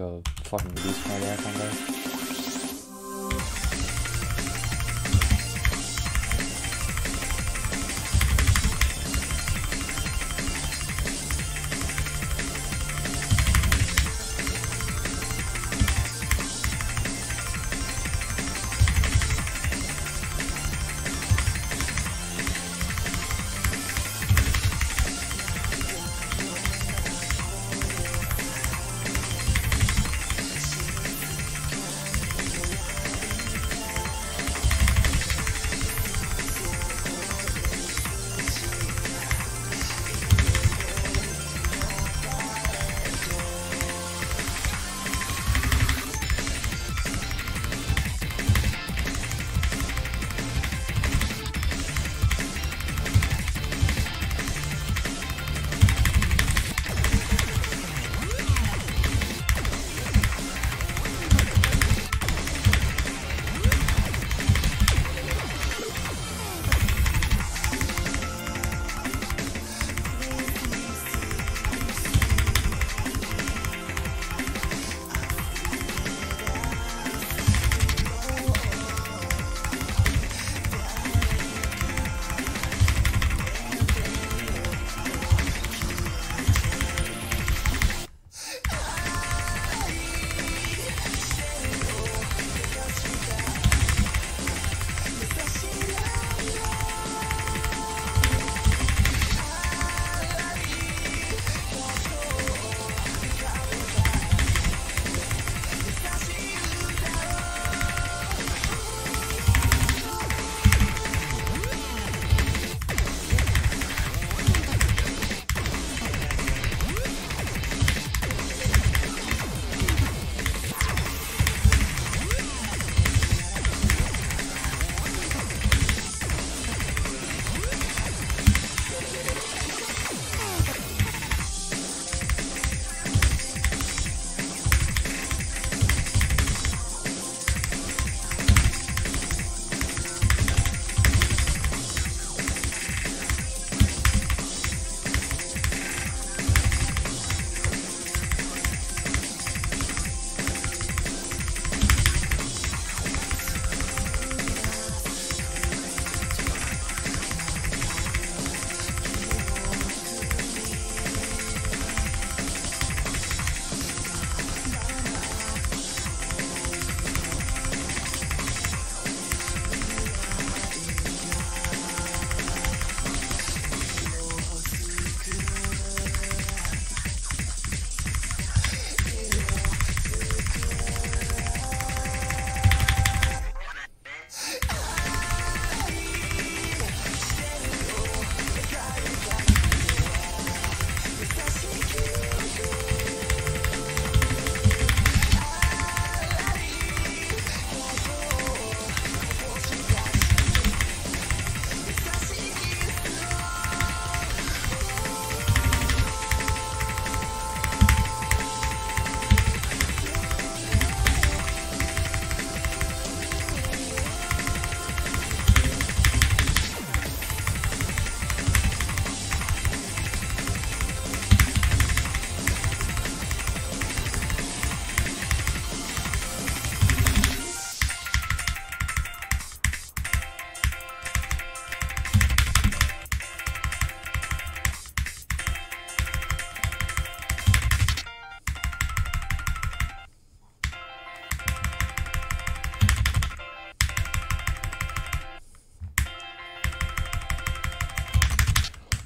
go fucking release my back on.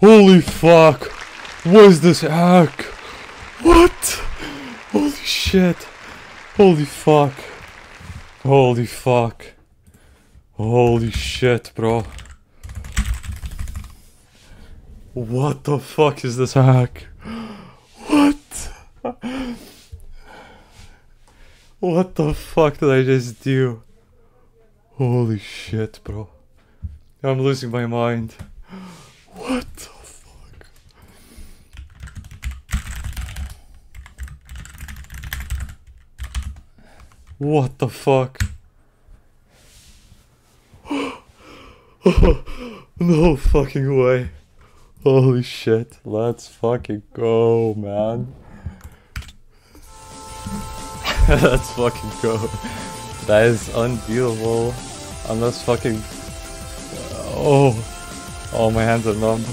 Holy fuck! What is this hack? What? Holy shit! Holy fuck! Holy fuck! Holy shit, bro! What the fuck is this hack? What? What the fuck did I just do? Holy shit, bro. I'm losing my mind. What What the fuck? no fucking way. Holy shit. Let's fucking go, man. Let's fucking go. That is unbeatable. Just fucking. Oh. Oh, my hands are numb.